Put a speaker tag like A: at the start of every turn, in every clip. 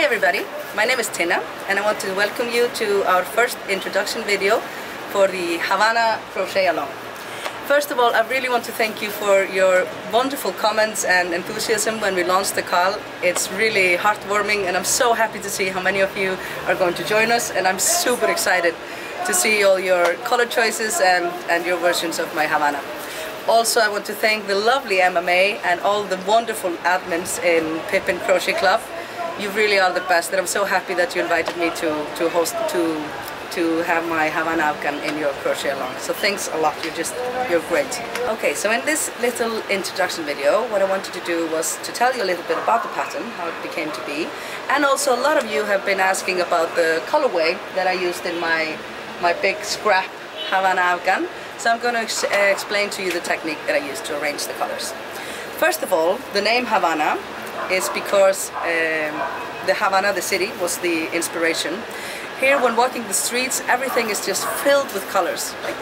A: Hi everybody, my name is Tinna and I want to welcome you to our first introduction video for the Havana Crochet Along. First of all, I really want to thank you for your wonderful comments and enthusiasm when we launched the CAL. It's really heartwarming and I'm so happy to see how many of you are going to join us and I'm super excited to see all your color choices and, and your versions of my Havana. Also, I want to thank the lovely MMA and all the wonderful admins in Pippin Crochet Club. You really are the best, and I'm so happy that you invited me to, to host to to have my Havana Afghan in your crochet along. So thanks a lot. You're just you're great. Okay, so in this little introduction video, what I wanted to do was to tell you a little bit about the pattern, how it became to be, and also a lot of you have been asking about the colorway that I used in my my big scrap Havana Afghan. So I'm going to ex- uh, explain to you the technique that I used to arrange the colors. First of all, the name Havana is because um, the Havana, the city, was the inspiration. Here, when walking the streets, everything is just filled with colors, like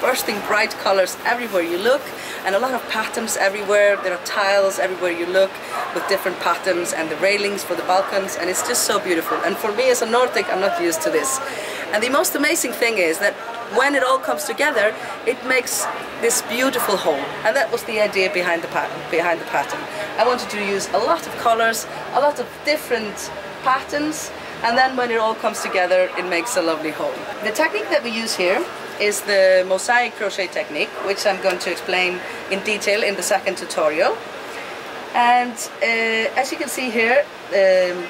A: bursting bright colors everywhere you look, and a lot of patterns everywhere. There are tiles everywhere you look with different patterns, and the railings for the balcons, and it's just so beautiful. And for me, as a Nordic, I'm not used to this. And the most amazing thing is that when it all comes together, it makes this beautiful whole. And that was the idea behind the pattern. Behind the pattern, I wanted to use a lot of colors, a lot of different patterns, and then when it all comes together, it makes a lovely whole. The technique that we use here is the mosaic crochet technique, which I'm going to explain in detail in the second tutorial. And uh, as you can see here, um,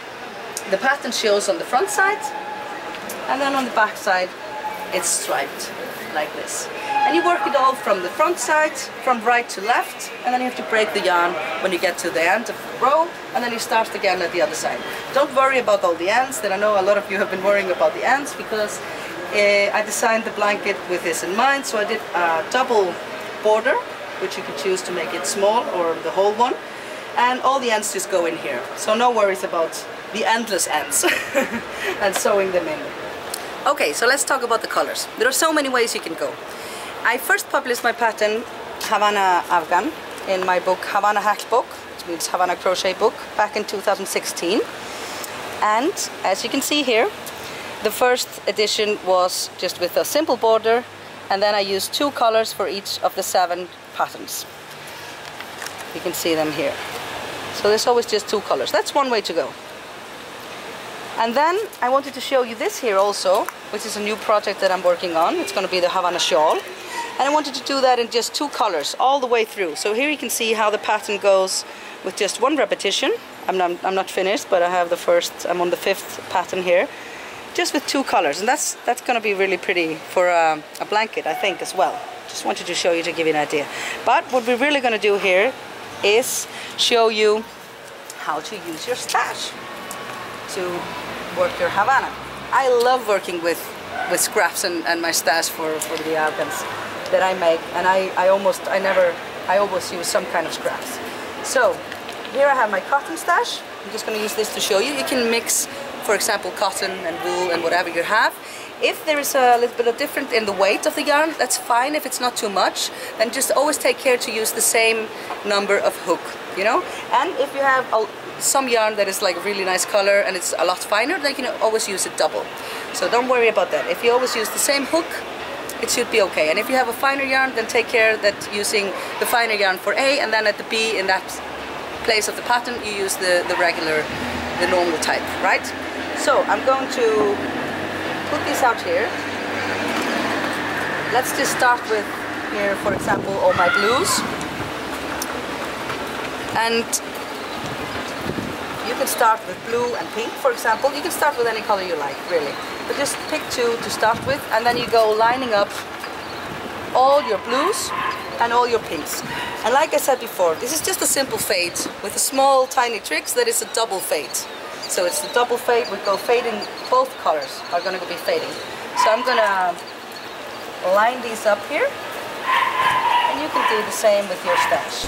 A: the pattern shows on the front side, and then on the back side, it's striped like this. And you work it all from the front side, from right to left, and then you have to break the yarn when you get to the end of the row, and then you start again at the other side. Don't worry about all the ends, that I know a lot of you have been worrying about the ends, because uh, I designed the blanket with this in mind, so I did a double border, which you can choose to make it small or the whole one, and all the ends just go in here. So no worries about the endless ends and sewing them in. Okay, so let's talk about the colors. There are so many ways you can go. I first published my pattern Havana Afghan in my book Havana Hack Book, which means Havana Crochet Book, back in 2016. And as you can see here, the first edition was just with a simple border, and then I used two colors for each of the seven patterns. You can see them here. So there's always just two colors. That's one way to go. And then I wanted to show you this here also, which is a new project that I'm working on. It's going to be the Havana shawl. And I wanted to do that in just two colors all the way through. So here you can see how the pattern goes with just one repetition. I'm not, I'm not finished, but I have the first, I'm on the fifth pattern here. Just with two colors. And that's, that's going to be really pretty for a, a blanket, I think, as well. Just wanted to show you to give you an idea. But what we're really going to do here is show you how to use your stash to work your Havana. I love working with, with scraps and, and my stash for, for the albums that I make and I, I almost, I never, I always use some kind of scraps. So here I have my cotton stash. I'm just going to use this to show you. You can mix, for example, cotton and wool and whatever you have. If there is a little bit of difference in the weight of the yarn, that's fine. If it's not too much, then just always take care to use the same number of hook, you know? And if you have a, some yarn that is like really nice color and it's a lot finer, then you can always use it double. So don't worry about that. If you always use the same hook, it should be okay. And if you have a finer yarn, then take care that using the finer yarn for A and then at the B in that place of the pattern, you use the, the regular, the normal type, right? So I'm going to put these out here. Let's just start with here, for example, all my blues. And you can start with blue and pink, for example. You can start with any color you like, really. But just pick two to start with, and then you go lining up all your blues and all your pinks. And like I said before, this is just a simple fade with a small tiny tricks that is a double fade. So it's the double fade, we go fading, both colors are gonna be fading. So I'm gonna line these up here and you can do the same with your stash.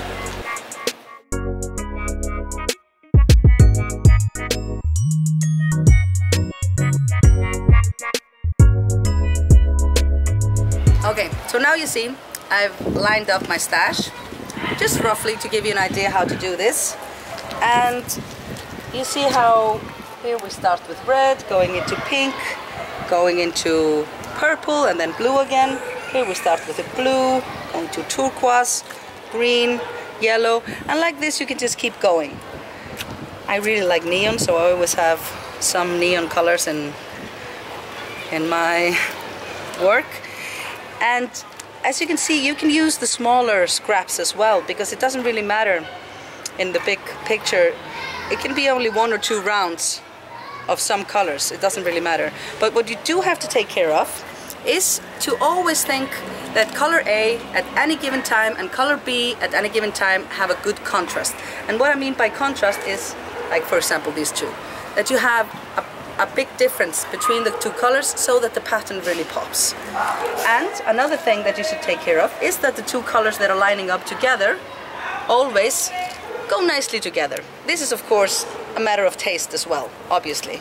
A: Okay, so now you see I've lined up my stash just roughly to give you an idea how to do this and you see how here we start with red going into pink going into purple and then blue again here we start with a blue going to turquoise green yellow and like this you can just keep going I really like neon so I always have some neon colors in in my work and as you can see, you can use the smaller scraps as well because it doesn't really matter in the big picture. It can be only one or two rounds of some colors. It doesn't really matter. But what you do have to take care of is to always think that color A at any given time and color B at any given time have a good contrast. And what I mean by contrast is, like for example, these two. That you have a a big difference between the two colors so that the pattern really pops. And another thing that you should take care of is that the two colors that are lining up together always go nicely together. This is of course a matter of taste as well, obviously.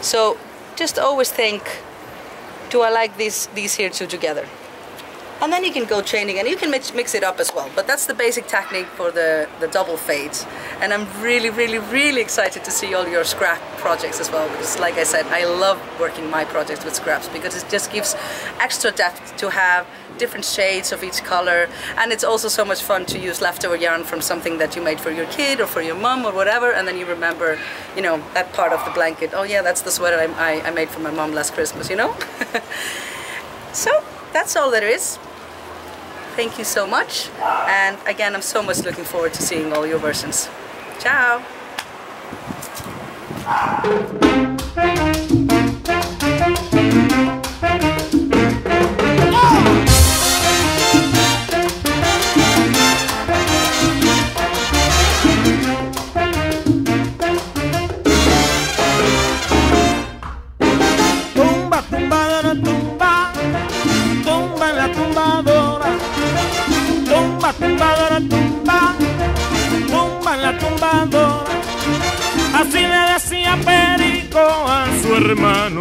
A: So just always think, do I like these, these here two together? And then you can go chaining and you can mix, mix it up as well. But that's the basic technique for the the double fades. And I'm really really really excited to see all your scrap projects as well because like I said I love working my projects with scraps because it just gives extra depth to have different shades of each color. And it's also so much fun to use leftover yarn from something that you made for your kid or for your mom or whatever and then you remember you know that part of the blanket. Oh yeah that's the sweater I, I, I made for my mom last Christmas you know? So that's all there is Thank you so much. And again, I'm so much looking forward to seeing all your versions. Ciao!
B: Hermano